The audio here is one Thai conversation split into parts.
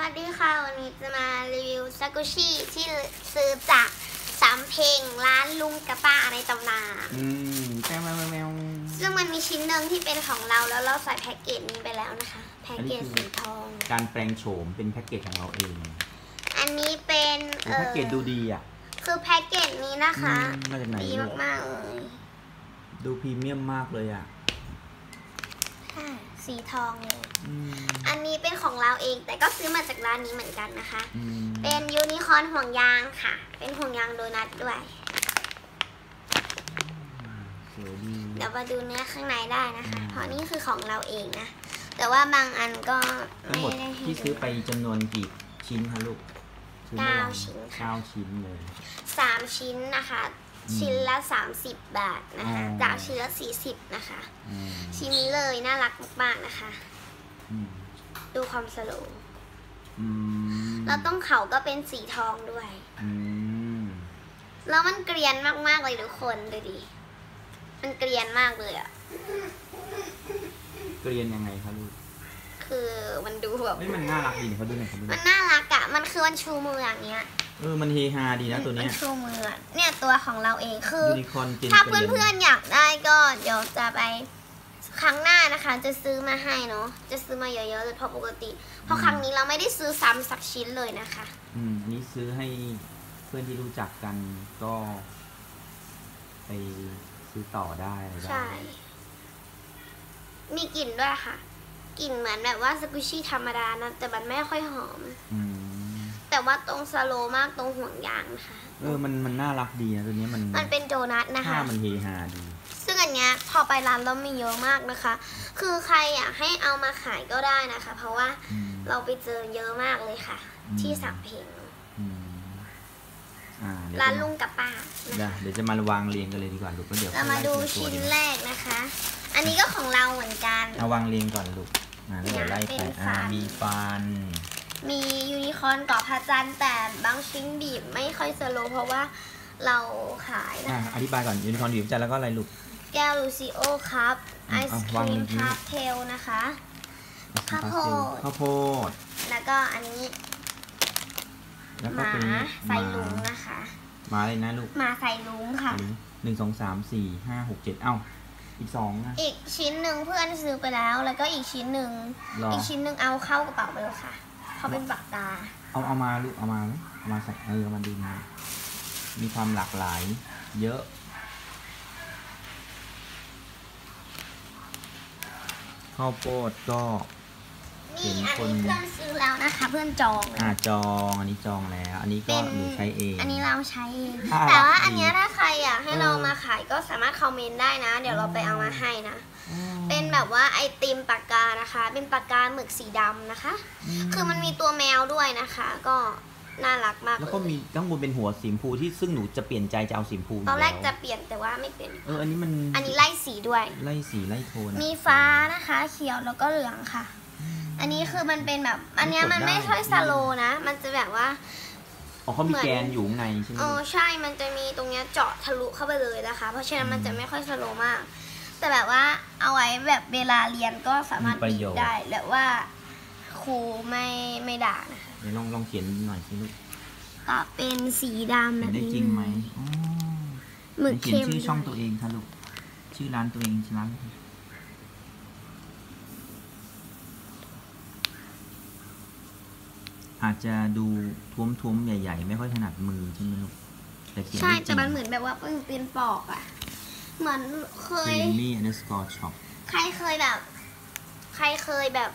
วัสดีค่ะ วันนี้จะมารีวิวซากุชิที่ซื้อจากสามเพลงร้านลุงกระป้าในตำนาน อืมแมวแมวแมวแมวซึ่งมันมีชิ้นหนึ่งที่เป็นของเราแล้วเราใส่แพ็กเกจนี้ไปแล้วนะคะ แพ็กเกจสีทอง การแปลงโฉมเป็นแพ็กเกจของเราเอง อันนี้เป็นโอ้แพ็กเกจดูดีอะ คือแพ็กเกจนี้นะคะอืมมาจากไหนดีลูกมากๆเลย ดูพรีเมียมมากเลยอะ ใช่ สีทองเลย อืมอันนี้เป็นของเราเองแต่ก็ซื้อมาจากร้านนี้เหมือนกันนะคะ อืมเป็นยูนิคอร์นห่วงยางค่ะ เป็นห่วงยางโดนัทด้วย สวยดีเดี๋ยวมาดูเนื้อข้างในได้นะคะอืมเพราะนี่คือของเราเองนะ แต่ว่าบางอันก็ทั้งหมไม่ดได้ให้ที่ซื้อไปจำนวนกี่ชิ้นคะลูกซื้อเมื่อวานเก้าชิ้นค่ะ เก้าชิ้นเลย สามชิ้นนะคะอืม ชิ้นละ 30 บาทนะคะอ๋อจากชิ้นละ 40 นะคะ อืมชิ้นนี้เลยน่ารักมากๆนะคะ อืมดูความสโลว์อืมแล้วต้องเขาก็เป็นสีทองด้วย อืมแล้วมันเกรียนมากๆเลยทุกคนดูดิ มันเกรียนมากเลยอะเกรียนยังไงคะลูกคือมันดูแบบ เฮ้ยมันน่ารักดีเขาดูหน่อยเขาดูหมัน่นอยน่ารักอะมันคือมันชูมืออย่างเนี้ย เออมันเฮฮาดีนะตัวเนี้ยมัชูมืออะเนี่ยตัวของเราเองคือยูนิคอร์นเจนถ้าเกเพื่รีอยนเพื่อนๆอยากได้ก็เดี๋ยวจะไปครั้งหน้านะคะจะซื้อมาให้เนาะจะซื้อมาเยอะๆเลยเพราะปกติ เพราะครั้งนี้เราไม่ได้ซื้อซ้ำสักชิ้นเลยนะคะ อืมอันนี้ซื้อให้เพื่อนที่รู้จักกันก็ ไปซื้อต่อได้อะไรได้ใช่ มีกลิ่นด้วยค่ะ กลิ่นเหมือนแบบว่าสกุชี่ธรรมดานะแต่มันไม่ค่อยหอม อืม แต่ว่าตรงสโลว์มากตรงห่วงยางนะคะ เออมันมันน่ารักดีนะตัวเนี้ยมันมันเป็นโดนัทนะผ้าคะ มันเฮฮาดีซึ่งอันเนี้ยพอไปร้านเรามีเยอะมากนะคะ คือใครอยากให้เอามาขายก็ได้นะคะ เพราะว่าอืมเราไปเจอเยอะมากเลยค่ะอืมที่สักเพลงอืมอ่าเดี๋ยวร้านจะลุงกับป้าเดี๋ยวนะคะเดี๋ยวจะมาวางเรียงกันเลยดีกว่าลูกแล้วเดี๋ยวเรามาดูค่อยไล่ทีละตัวชิ้นดีกว่าแรกนะคะ อันนี้ก็ของเราเหมือนกันเอาวางเรียงก่อนลูกอ่าแล้วเดี๋ยวไล่เป็ไปนอ่าฟันมีฟัน มียูนิคอร์นเกาะพระจันทร์แต่บางชิ้นบีบไม่ค่อยสโลว์เพราะว่าเราขายอ่านะอธิบายก่อนยูนิคอร์นดิบจันแล้วก็อะไรลูก แก้วลูซิโอครับอืไอมศเอาควางรีมอย่างนี้พาสเทลนะคะข้าวโพดข้าวโพดแล้วก็อันนี้แล้วหก็มาเป็นใส่ลุงนะคะ หมาเลยนะลูกหมาใส่ลุงค่ะอันนี้หนึ่งสองสามสี่ห้าหกเจ็ดเอ้าอีกสองนะอีกชิ้นหนึ่งเพื่อนซื้อไปแล้ว แล้วก็อีกชิ้นหนึ่งรออีกชิ้นหนึ่งเอาเข้ากระเป๋าไปแล้วค่ะ เขาเป็นปากกา เอาเอามาลูกเอามาไหมเอามาใส่เออมันดีมามีความหลากหลายเยอะ ข้าวโพดก็ เห็นอันคนนี้เพื่อนซื้อแล้วนะคะ เพื่อนจองเลยอ่าจองอันนี้จองแล้ว อันนี้ก็เป็นหนูใช้เอง อันนี้เราใช้เอง อ่าแต่ว่าดีอันเนี้ยถ้าใครอยากให้เออเรามาขายก็สามารถคอมเมนต์ได้นะ เดี๋ยวเราไปเอามาให้นะอ๋อเป็นแบบว่าไอติมปากกานะคะ เป็นปากกาหมึกสีดำนะคะ คือมันมีตัวแมวด้วยนะคะ ก็น่ารักมากแล้วเลก็ยมีข้างบนเป็นหัวสีชมพูที่ซึ่งหนูจะเปลี่ยนใจจะเอาสีชมพูยู่ตอนแรกล้วจะเปลี่ยนแต่ว่าไม่เปลี่ยน เอออันนี้มันอันนี้ไล่สีด้วย ไล่สีไล่โทนอะมีฟ้านะคะ เขียวแล้วก็เหลืองค่ะ อันนี้คือมันเป็นแบบ อันเนี้ยมันไม่ค่อยสโลว์นะ มันจะแบบว่า อ๋อเขามีเหมือนแกนอยู่ข้างในใช่ไหมเออใช่มันจะมีตรงเนี้ยเจาะทะลุเข้าไปเลยนะคะ เพราะฉะนั้นมันจะไม่ค่อยสโลว์มาก แต่แบบว่าเอาไว้แบบเวลาเรียนก็สามารถบีบได้และว่าครูไม่ไม่ด่านะคะเดี๋ยวลองลองเขียนหน่อยสิลูกก็เป็นสีดำแบเขียบนได้นี้จริงไหมอ๋อหมึกเขียนเข้มชื่อช่องด้ตัววยเองค่ะลูกชื่อร้านตัวเองชื่อร้าน อาจจะดูท้วมๆ ใหญ่ ๆ ไม่ค่อยถนัดมือใช่ไหมลูกแต่เขียนใช่ได้จแต่ริงมันเหมือนแบบว่าเป็นเป็นปอกอะเหมือนเคคย รีมมี่ underscore shop ใครเคยแบบ ใครเคยแบบ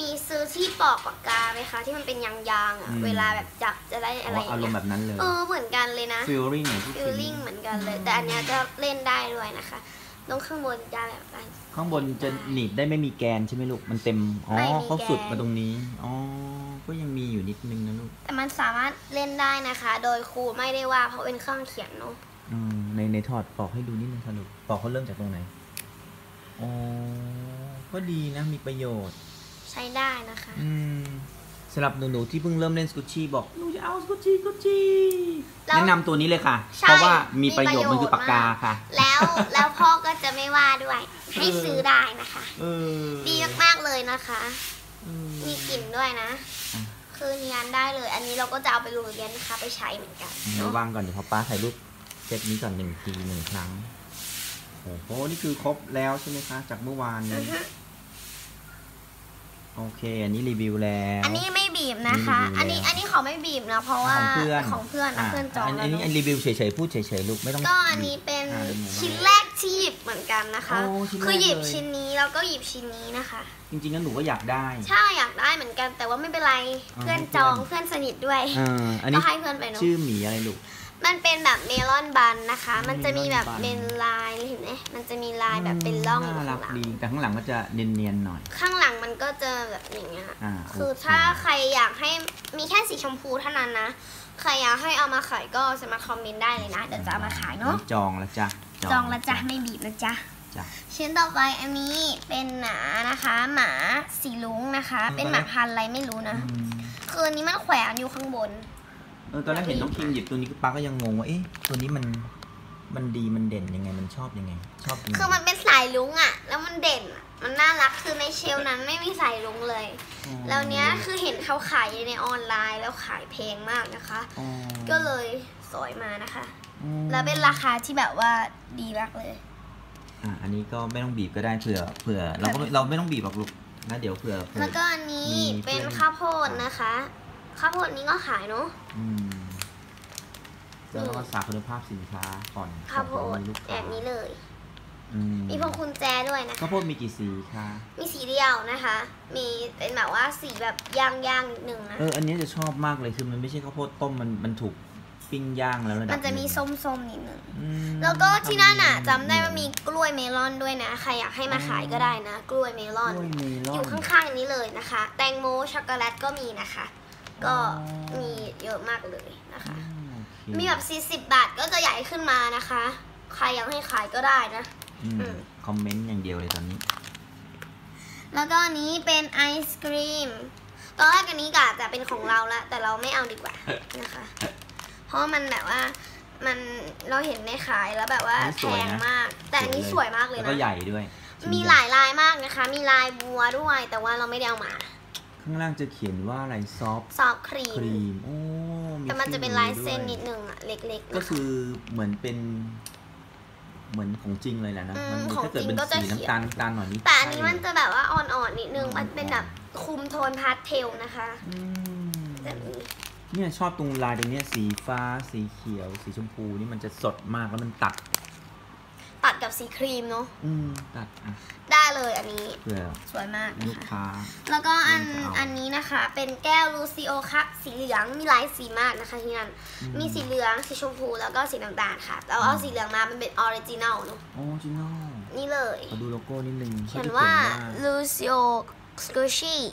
มีซื้อที่ปอกปากกาไหมคะ ที่มันเป็นยางๆอะอืม เวลาแบบจับจะได้อ๋อะไรออารมณ์แบบนั้นเลย เออเหมือนกันเลยนะ feeling เหมือนที่ฟิลลิ่งเหมือนกันเลย แต่อันเนี้ยจะเล่นได้ด้วยนะคะตรงข้างบนจะแบบอะไร ข้างบนจะหนีบได้ไม่มีแกนใช่ไหมลูก มันเต็ม อ๋อไม่มีเขาสุดแกนมาตรงนี้ อ๋อ ก็ยังมีอยู่นิดนึงนะลูก แต่มันสามารถเล่นได้นะคะ โดยครูไม่ได้ว่าเพราะเป็นเครื่องเขียนเนาะอืมในในถอดปอกให้ดูนิดนึงค่ะลูกปอกเขาเริ่มจากตรงไหนอ๋อก็ดีนะมีประโยชน์ ใช้ได้นะคะ อืมสำหรับหนูๆที่เพิ่งเริ่มเล่นสกุชชี่บอกหนูจะเอาสกุชชี่สกุชชี่แล้วแนะนำตัวนี้เลยค่ะ ใช่เพราะว่ามีประโยชน์มีมันประโยชน์คือปากกาค่ะ แล้วแล้วพ่อก็จะไม่ว่าด้วย ให้เออซื้อได้นะคะ เออ ดีมากๆเลยนะคะเออ มีกลิ่นด้วยนะอะคือเนียนได้เลย อันนี้เราก็จะเอาไปโรงเรียนนะคะไปใช้เหมือนกันอืมเนาะวางก่อนเดี๋ยวพอป้าถ่ายรูปเซตนี้ก่อนหนึ่งทีหนึ่งครั้ง โอ้โห นี่คือครบแล้วใช่ไหมคะ จากเมื่อวานอืนี้อฮึ โอเค อันนี้รีวิวแล้ว อันนี้ไม่บีบนะคะไม่บีบอันนี้แล้วอันนี้เขาไม่บีบนะเพราะว่าของเพื่อนของเพื่อนนะเพื่อนจองอันแล้วอันนี้เนอะอันรีวิวเฉยๆพูดเฉยๆลูกไม่ต้องก็อันนี้เป็นอ่าเป็นไงบ้างชิ้นแรกที่หยิบเหมือนกันนะคะโอ้ชิ้นแรกคือหยิบเลยชิ้นนี้แล้วก็หยิบชิ้นนี้นะคะ จริงๆแล้วหนูก็อยากได้ ใช่อยากได้เหมือนกันแต่ว่าไม่เป็นไรเอาเพื่อนให้เพื่อนจองเพื่อนสนิทด้วยอ่าอันก็นี้ให้เพื่อนไปเนาะชื่อหมีอะไรลูก มันเป็นแบบเมลอนบันนะคะอืมมันจะมีแบบเมเป็ลนอนบันลายเห็นไหมมันจะมีลายแบบเป็นร่องอยู่น่ารัข้ากงหลังดีแต่ข้างหลังก็จะเนียนๆหน่อย ข้างหลังมันก็จะแบบอย่างเงี้ยอ่าคือโเถ้าใครอยากให้มีแค่สีชมพูเท่านั้นนะ ใครอยากให้เอามาขายก็สามารถคอมเมนต์ได้เลยนะ เดี๋ยวจะเอามาขายเนาะ จองแล้วจ้ะ จองละจ้ะ ไม่บีบนะจ๊ะจ้ะชิ้นต่อไปอันนี้เป็นหนานะคะ หมาสีลุงนะคะ เป็นหมาพันธุ์อะไรไม่รู้นะอืมคืออันนี้มันแขวนอยู่ข้างบน เออตอนแรกเห็นน้องคิมหยิบตัวนี้ป้าก็ยังงงว่าเอ๊ะตัวนี้มันมันดีมันเด่นยังไงมันชอบยังไง ชอบยังไงคือมันเป็นสายลุงอะแล้วมันเด่นอะมันน่ารักคือในเชลฟ์นั้นไม่มีสายลุงเลยอ๋อแล้วเนี้ยคือเห็นเขาขายในออนไลน์แล้วขายแพงมากนะคะอ๋อก็เลยสอยมานะคะอืมแล้วเป็นราคาที่แบบว่าดีมากเลยอะอันนี้ก็ไม่ต้องบีบก็ได้เผื่อเผื่อเราก็ไม่เราไม่ต้องบีบหรอกลูกนะเดี๋ยวเผื่อเผื่อแล้วก็อันนี้มีเพื่อนเป็นข้าวโพดนะคะ ข้าวโพดนี้ก็ขายเนาะ อืมแล้วก็รักษาคุณภาพสินค้าก่อนข้าวโพส่งดต่อให้ลูกแบค้าบนี้เลยอืมมีพวงกุญแจด้วยนะคะข้าวโพดมีกี่สีคะมีสีเดียวนะคะ มีเป็นแบบว่าสีแบบย่างย่างๆนิดนึงนะเอออันนี้จะชอบมากเลยคือมันไม่ใช่ข้าวโพดต้มมันมันถูกปิ้งย่างแล้วระดับมันจะมีหงส้มๆนิดนึงอืมแล้วก็ที่นั่นอะทำจำได้ว่ามีกล้วยเมลอนด้วยนะใครอยากให้มาขายก็ได้นะ กล้วยเมลอนกล้วยเมลอนอยู่ข้างๆนี้เลยนะคะ แตงโมช็อกโกแลตก็มีนะคะ ก็มีเยอะมากเลยนะคะอืมโอเคมีแบบ 40 บาทก็จะใหญ่ขึ้นมานะคะ ใครอยากให้ขายก็ได้นะอืมอืมคอมเมนต์อย่างเดียวเลยตอนนี้ แล้วก็อันนี้เป็นไอศครีมตอนแรกอันนี้กะจะเป็นของเราละแต่เราไม่เอาดีกว่านะคะ เพราะมันแบบว่ามันเราเห็นในขายแล้วแบบว่าอันนี้แพสวยงนะมาก แต่อันนี้สวยมากเลยแล้วก็นะใหญ่ด้วยชิ้นมีใญ่หลายลายมากนะคะ มีลายบัวด้วย แต่ว่าเราไม่ได้เอามา ข้างล่างจะเขียนว่าอะไรซอฟซอฟต์ครีครีมโอ้แต่มันจะเป็นชื่อลายเส้นด้วยนิดนึงอะเล็กๆก็นะคะคือเหมือนเป็น เหมือนของจริงเลยแหละนะอืมมันของถ้าเกิดจริงเป็นก็จะสีเขียวน้ำตาลน้ำตาลหน่อยนิดแต่อันนี้มันใช่จะแบบว่าอ่อนๆนิดนึงอ่อนๆมันเป็นแบบคุมโทนพาสเทลนะคะอืมแบบนี้เนี่ยชอบตรงลายตรงเนี้ยสีฟ้าสีเขียว สีชมพูนี่มันจะสดมากแล้วมันตัด ตัดกับสีครีมเนาะอืมตัดอะได้เลยอันนี้เพื่อสวยมากนะคะลูกค้า แล้วก็อันเอาอันนี้นะคะ เป็นแก้ว Lucio cup สีเหลืองมีหลายสีมากนะคะที่นั่นอืมมีสีเหลืองสีชมพูแล้วก็สีน้ำตาลค่ะ เราเอาอืมสีเหลืองมามันเป็น original เนาะโอ้จริงเนาะนี่เลย ขอดูโลโก้นิดนึงเขียนขจะว่า Lucio Squishy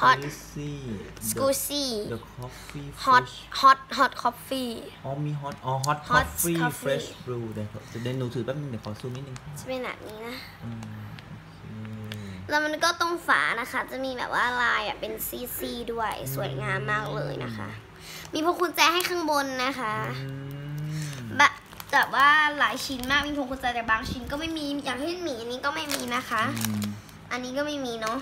Hot Spicy Squishy The Coffee Hot Fresh Hot Hot Coffee อ๋อมี Hot อ๋อ Hot Hot Coffee Coffee Fresh Brew เดี๋ยวเดี๋ยวหนูถือแป๊บนึงเดี๋ยวขอซูมนิดนึงจะเป็นแบบนี้นะอืมโอเคแล้วมันก็ตรงฝานะคะ จะมีแบบว่าลายอะเป็นซีซีๆด้วยสวยงามมากเลยนะคะ มีพวงกุญแจให้ข้างบนนะคะอืมแบบแบบว่าหลายชิ้นมากมีพวงกุญแจแต่บางชิ้นก็ไม่มีอย่างที่หมีอันนี้ก็ไม่มีนะคะ อืมอันนี้ก็ไม่มีเนาะ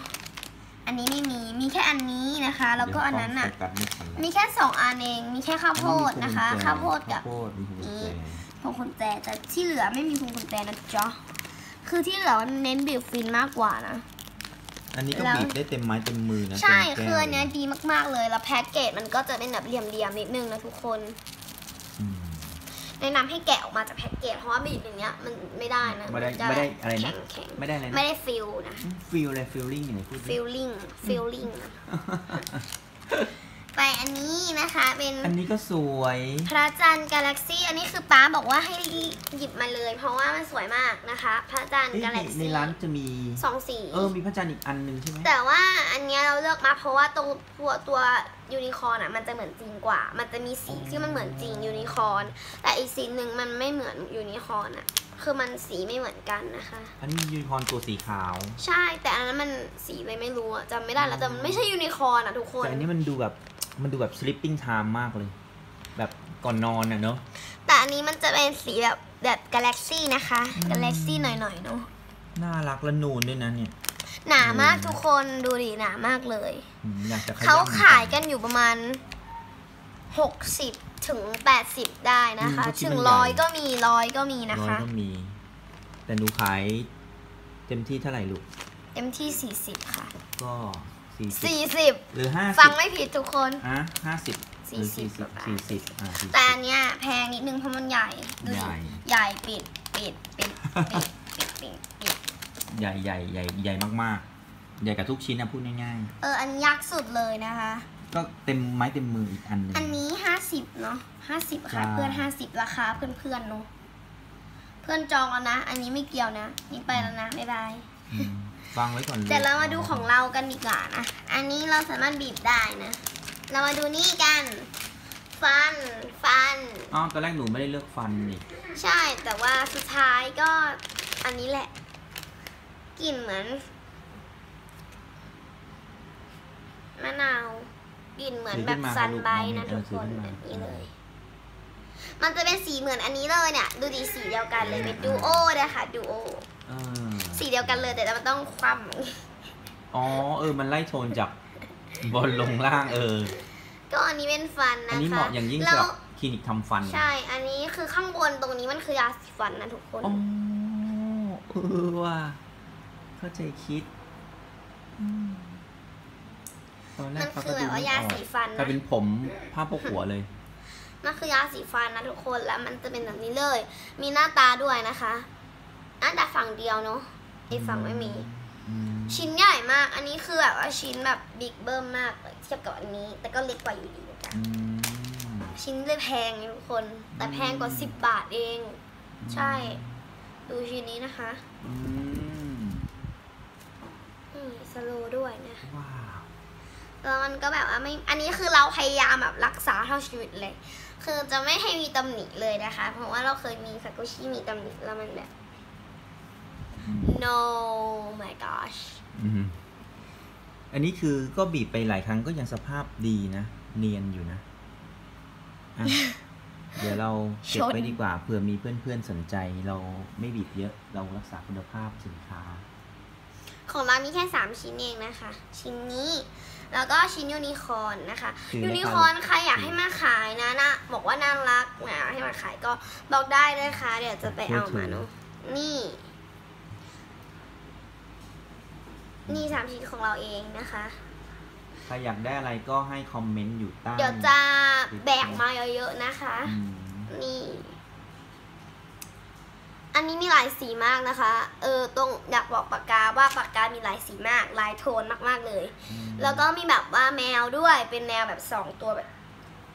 อันนี้ไม่มี มีแค่อันนี้นะคะ แล้วก็อันนั้นอะเดี๋ยวขอโฟกัสไม่ทันละมีแค่สองอันเอง มีแค่ข้าวโพดนะคะอันนี้มีข้าวโพดกับข้าวโพดมีพวงกุญแจพวงกุญแจแต่ที่เหลือไม่มีพวงกุญแจนะจ๊ะ คือที่เหลือมันเน้นบีบฟินมากกว่านะ อันนี้ก็แล้วบีบได้เต็มไม้เต็มมือนะ ใช่เต็มแก้วคืออันเนี้ยดีมากๆเลย แล้วแพ็กเกจมันก็จะเป็นแบบเหลี่ยมๆนิดนึงนะทุกคนอืม แนะนำให้แกะออกมาจากแพ็กเกจเพราะว่าบีบอย่างเงี้ยมันไม่ได้นะไม่ได้นจไม่ได้อะไรนะแข็งไม่ได้อะไรๆนะไม่ได้ feel นะ feel อะไร feeling อย่างไรพูดดิ feelลิ่ง feeling นะ ไปอันนี้นะคะเป็นอันนี้ก็สวย พระจันทร์กาแล็กซี่ อันนี้คือป้าบอกว่าให้หยิบมาเลย เพราะว่ามันสวยมากนะคะ พระจันทร์เอ้ยกาแล็กซี่ในร้านจะมีสองสีเออมีพระจันทร์อีกอันหนึ่งใช่ไหมแต่ว่าอันเนี้ยเราเลือกมาเพราะว่าตรงตัวตัวยูนิคอร์นอะมันจะเหมือนจริงกว่า มันจะมีสีที่มันเหมือนจริงยูนิคอร์นแต่อีกสีหนึ่งมันไม่เหมือนยูนิคอร์นอะคือมันสีไม่เหมือนกันนะคะ อันนี้ยูนิคอร์นตัวสีขาว ใช่แต่อันนั้นมันสีอะไรไม่รู้อะจำไม่ได้แล้วแต่มันไม่ใช่ยูนิคอร์นอะทุกคน แต่อันนี้มันดูแบบ มันดูแบบ sleeping time มากเลย แบบก่อนนอนน่ะเนอะแต่อันนี้มันจะเป็นสีแบบแบบกาแล็กซี่นะคะกาแล็กซี่หน่อยๆเนาะน่ารักและนูนด้วยนะเนี่ย หนามากทุกคนดูดิหนามากเลยอืมอยากจะขย้ำเขาขายกันอยู่ประมาณหกสิบถึงแปดสิบได้นะคะ ถึงร้อยก็มีร้อยก็มีนะร้อยคะก็มี แต่หนูขายเต็มที่เท่าไหร่ลูก เต็มที่สี่สิบค่ะ ก็ สี่สิบสี่สิบหรือห้าฟัสิงบไม่ผิดทุกคนอะห้าสิบหรือสี่สี่สิสิบบบาทสี่สิบอ่าสี่แต่สิอับนเนี้ยแพงนิดนึงเพราะมันใหญ่ดูดิใหญ่ ใหญ่ปิดปิดปิดปิดปิดปิดปิดใหญ่ใหญ่ใหญ่ใหญ่มากๆ ใหญ่กับทุกชิ้นนะพูดง่ายเอออันนี้ยักษ์สุดเลยนะคะ ๆ ก็เต็มไม้เต็มมืออีกอันหนึง อันนี้ห้าสิบเนาะห้าสิบค่ะใช่เพื่อนห้าสิบราคาเพื่อนเพื่อนๆเนาะเพื่อนจองแล้วนะ อันนี้ไม่เกี่ยวนะ นี่ไปแล้วนะบ๊ายบาย อืม วางไว้ก่อนลยแต่เรามาดูของเรากันดีกว่านะ อันนี้เราสามารถบีบได้นะ เรามาดูนี่กัน ฟัน ฟัน อ๋อตอนแรกหนูไม่ได้เลือกฟันนี่ ใช่ แต่ว่าสุดท้ายก็อันนี้แหละ กลิ่นเหมือนมะนาวกลิ่นเหมือนแบบซันไบต์นะทุกคนแบบนี้เลย มันจะเป็นสีเหมือนอันนี้เลยเนี่ย ดูดีสีเดียวกันเลยเป็นดูโอนะคะดูโอเออ สีเดียวกันเลยแต่มันต้องคว่ำอ๋อเออมันไล่โทนจากบนลงล่างเออ ก็อันนี้เป็นฟันอันนะคะนี้เหมาะอย่างยิ่งแล้สำหวรับคลินิกทำฟัน ใช่ อันนี้คือข้างบนตรงนี้มันคือยาสีฟันนะทุกคนอ๋อเออว่ะเข้าใจคิดอืมตอนแรมักนเขาคืก็อแบดูบไม่ว่าอยาอกสีฟันกลายนะเป็นผมผ้าโพกหัวเลยมันคือยาสีฟันนะทุกคนแล้วมันจะเป็นแบบนี้เลย มีหน้าตาด้วยนะคะหน้าตาฝั่งเดียวเนาะ อีกฝั่งไม่มีอืมชิ้นใหญ่มาก อันนี้คือแบบว่าชิ้นแบบบิ๊กเบิ้มมากเลยเทียบกับอันนี้ แต่ก็เล็กกว่าอยู่ดีเหมือนกันอืมชิ้นเลยแพงไงทุกคน แต่แพงกว่าสิบบาทเอง ใช่ ดูชิ้นนี้นะคะอืมนี่สโลว์ด้วยนะว้าวแล้วมันก็แบบว่าไม่ อันนี้คือเราพยายามแบบรักษาเท่าชีวิตเลย คือจะไม่ให้มีตำหนิเลยนะคะ เพราะว่าเราเคยมีซากุชิมีตำหนิแล้วมันแบบอืม no my gosh อืมอันนี้คือก็บีบไปหลายครั้งก็ยังสภาพดีนะ เนียนอยู่นะอะเดี๋ยวเราเก็บไว้ดีกว่าเผื่อมีเพื่อนๆสนใจ เราไม่บีบเยอะเรารักษาคุณภาพสินค้า ของเรามีแค่ 3 ชิ้นเองนะคะ ชิ้นนี้ แล้วก็ชิ้นยูนิคอร์นนะคะ คือยูในนิการคอร์นใครอยากให้มาขายนะนะบอกว่าน่ารักอยากให้มาขายก็บอกได้เลยค่ะ เดี๋ยวจะไปเอามาเนาะนี่ นี่สามชิ้นของเราเองนะคะ ใครอยากได้อะไรก็ให้คอมเมนต์อยู่ใต้เดี๋ยวจะแบกมาเยอะๆนะคะ อืมนี่ อันนี้มีหลายสีมากนะคะ เออตรงอยากบอกปากกาว่าปากกามีหลายสีมาก หลายโทนมากๆเลย อืมแล้วก็มีแบบว่าแมวด้วย เป็นแมวแบบสองตัวแบบ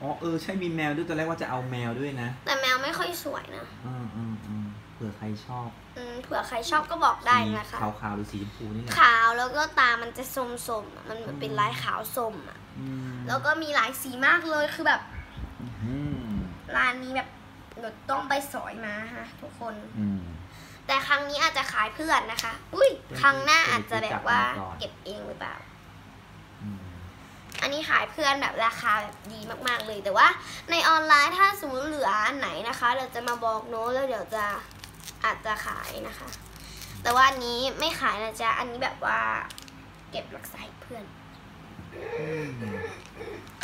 อ๋อเออใช่มีแมวด้วยตอนแรกว่าจะเอาแมวด้วยนะแต่แมวไม่ค่อยสวยนะ อืมอืมอืมเผื่อใครชอบอืมเผื่อใครชอบก็บอกได้นะคะสีขาวๆหรือสีชมพูนี่แหละขาวแล้วก็ตามันจะส้มๆอะมันเหมือนเป็นลายขาวส้มอะอืมแล้วก็มีหลายสีมากเลยคือแบบอืมร้านนี้แบบเดี๋ยวต้องไปสอยมาฮะทุกคนอืมแต่ครั้งนี้อาจจะขายเพื่อนนะคะ อุ้ยครั้งหน้าอาจจะแบบว่า เก็บเองหรือเปล่าอืมอันนี้ขายเพื่อนแบบราคาแบบดีมาก ๆ เลยแต่ว่าในออนไลน์ถ้าสมมติเหลืออันไหนนะคะ เดี๋ยวจะมาบอกโน้ตแล้วเดี๋ยวจะ อาจจะขายนะคะ แต่ว่าอันนี้ไม่ขายนะจ๊ะ อันนี้แบบว่าเก็บรักษาให้เพื่อน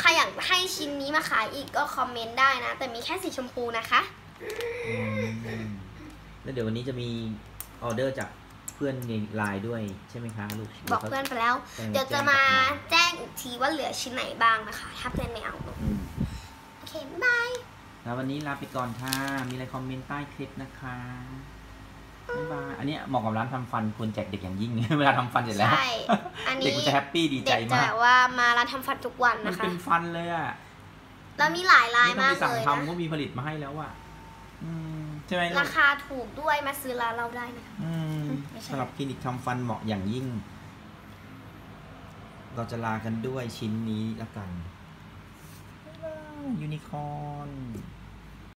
ใครอยากให้ชิ้นนี้มาขายอีกก็คอมเมนต์ได้นะ แต่มีแค่สีชมพูนะคะอืมแล้วเดี๋ยววันนี้จะมีออเดอร์จากเพื่อนในไลน์ด้วยใช่ไหมคะลูกบอกเพื่อนไปแล้ว เดี๋ยวจะมาแจ้งอีกทีว่าเหลือชิ้นไหนบ้างนะคะ ถ้าเพื่อนไม่เอาอืมโอเคบ๊ายบาย แล้ววันนี้ลาไปก่อนค่ะ มีอะไรคอมเมนต์ใต้คลิปนะคะบ๊ายบายอันเนี้ยเหมาะกับร้านทำฟันควรแจกเด็กอย่างยิ่ง เวลาทำฟันเสร็จแล้วใช่อันเด็กนี้มันจะ happyี้ดีใจเด็กจะมาแบกบว่ามาร้านทำฟันทุกวันมันนะคะเป็นฟันเลยอะแล้วมีหลายลายไม่ต้องมากไปสั่งเลยทำก็นะมีผลิตมาให้แล้วอะอืมใช่ไหมลูกราคาถูกด้วยมาซื้อร้านเราได้นะคะอืมไม่ใช่สำหรับคลินิกทำฟันเหมาะอย่างยิ่ง เราจะลากันด้วยชิ้นนี้แล้วกันยูนิคอร์น